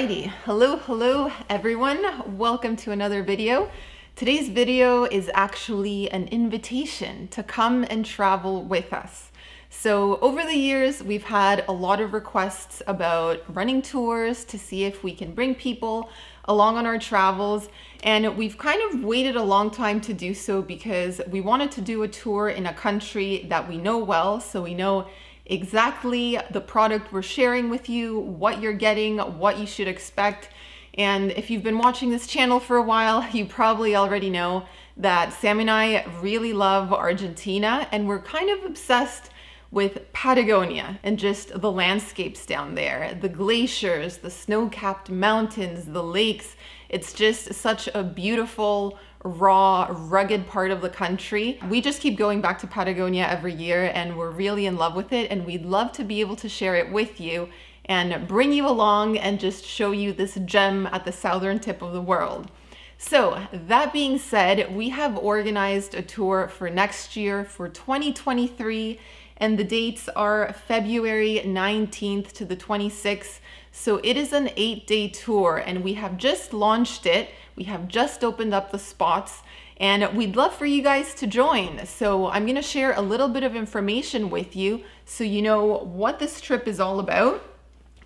Alrighty, hello, hello everyone. Welcome to another video. Today's video is actually an invitation to come and travel with us. So over the years, we've had a lot of requests about running tours to see if we can bring people along on our travels. And we've kind of waited a long time to do so because we wanted to do a tour in a country that we know well. So we know exactly the product we're sharing with you, what you're getting, what you should expect. And if you've been watching this channel for a while, you probably already know that Sam and I really love Argentina and we're kind of obsessed with Patagonia and just the landscapes down there, the glaciers, the snow-capped mountains, the lakes. It's just such a beautiful, raw, rugged part of the country. We just keep going back to Patagonia every year and we're really in love with it and we'd love to be able to share it with you and bring you along and just show you this gem at the southern tip of the world. So that being said, we have organized a tour for next year for 2023 and the dates are February 19th to the 26th. So it is an eight day tour and we have just launched it. We have just opened up the spots and we'd love for you guys to join. So I'm gonna share a little bit of information with you so you know what this trip is all about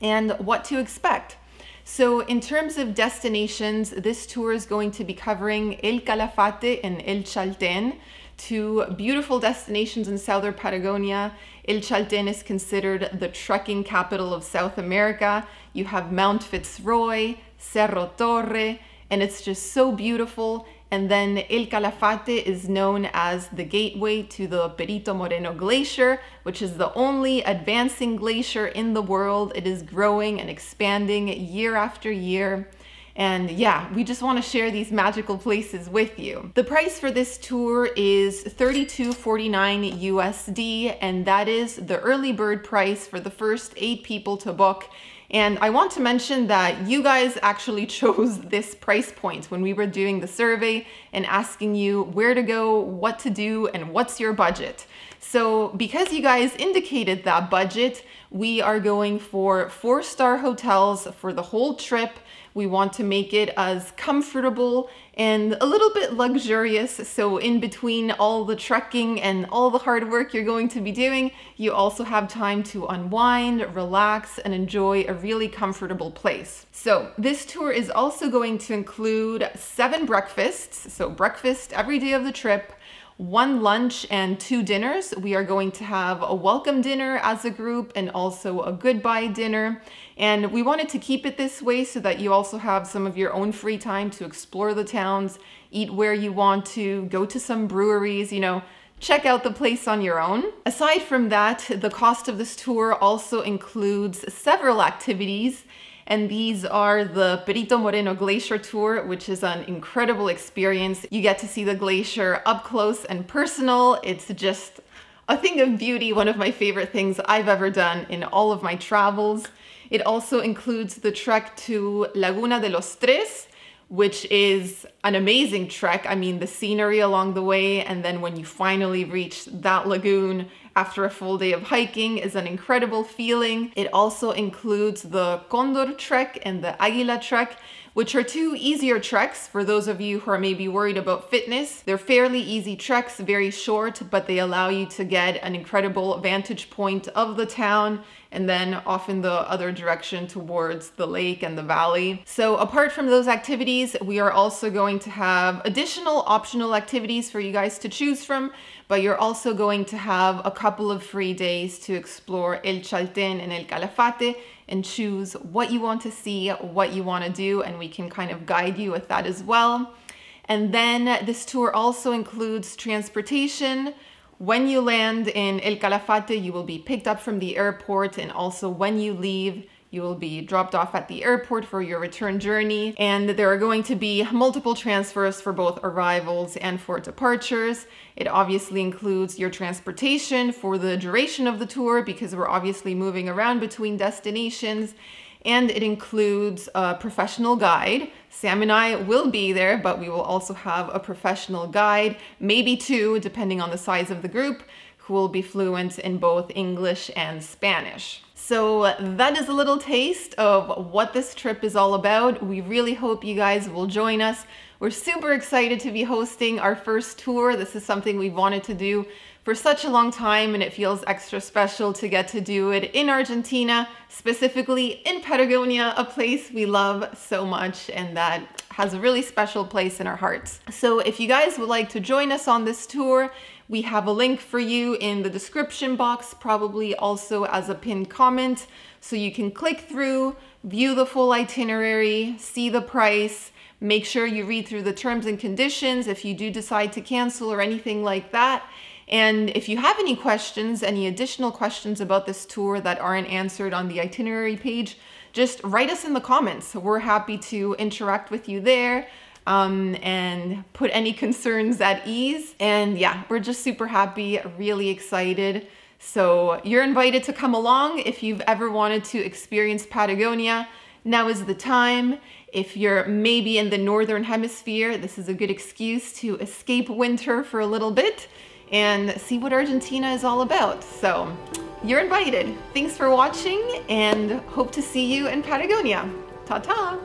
and what to expect. So in terms of destinations, this tour is going to be covering El Calafate and El Chalten, two beautiful destinations in southern Patagonia. El Chalten is considered the trekking capital of South America. You have Mount Fitzroy, Cerro Torre, and it's just so beautiful. And then El Calafate is known as the gateway to the Perito Moreno Glacier, which is the only advancing glacier in the world. It is growing and expanding year after year. And yeah, we just want to share these magical places with you. The price for this tour is $32.49 USD, and that is the early bird price for the first eight people to book. And I want to mention that you guys actually chose this price point when we were doing the survey and asking you where to go, what to do, and what's your budget. So because you guys indicated that budget, we are going for four star hotels for the whole trip we want to make it as comfortable and a little bit luxurious. So in between all the trekking and all the hard work you're going to be doing, you also have time to unwind, relax, and enjoy a really comfortable place. So this tour is also going to include seven breakfasts. So breakfast every day of the trip, one lunch and two dinners. We are going to have a welcome dinner as a group and also a goodbye dinner. And we wanted to keep it this way so that you also have some of your own free time to explore the towns, eat where you want to, go to some breweries, you know, check out the place on your own. Aside from that, the cost of this tour also includes several activities and these are the Perito Moreno Glacier Tour, which is an incredible experience. You get to see the glacier up close and personal. It's just a thing of beauty, one of my favorite things I've ever done in all of my travels. It also includes the trek to Laguna de los Tres, which is an amazing trek. I mean, the scenery along the way, and then when you finally reach that lagoon after a full day of hiking is an incredible feeling. It also includes the Condor trek and the Aguila trek, which are two easier treks for those of you who are maybe worried about fitness. They're fairly easy treks, very short, but they allow you to get an incredible vantage point of the town and then off in the other direction towards the lake and the valley. So apart from those activities, we are also going to have additional optional activities for you guys to choose from, but you're also going to have a couple of free days to explore El Chalten and El Calafate and choose what you want to see, what you want to do, and we can kind of guide you with that as well. And then this tour also includes transportation. When you land in El Calafate, you will be picked up from the airport, and also when you leave, you will be dropped off at the airport for your return journey. And there are going to be multiple transfers for both arrivals and for departures. It obviously includes your transportation for the duration of the tour because we're obviously moving around between destinations. And it includes a professional guide. Sam and I will be there, but we will also have a professional guide, maybe two, depending on the size of the group, who will be fluent in both English and Spanish. So that is a little taste of what this trip is all about. We really hope you guys will join us. We're super excited to be hosting our first tour. This is something we've wanted to do for such a long time and it feels extra special to get to do it in Argentina, specifically in Patagonia, a place we love so much and that has a really special place in our hearts. So if you guys would like to join us on this tour, we have a link for you in the description box, probably also as a pinned comment. So you can click through, view the full itinerary, see the price, make sure you read through the terms and conditions if you do decide to cancel or anything like that. And if you have any questions, any additional questions about this tour that aren't answered on the itinerary page, just write us in the comments. We're happy to interact with you there um, and put any concerns at ease. And yeah, we're just super happy, really excited. So you're invited to come along if you've ever wanted to experience Patagonia. Now is the time. If you're maybe in the Northern Hemisphere, this is a good excuse to escape winter for a little bit and see what Argentina is all about. So you're invited. Thanks for watching and hope to see you in Patagonia. Ta-ta!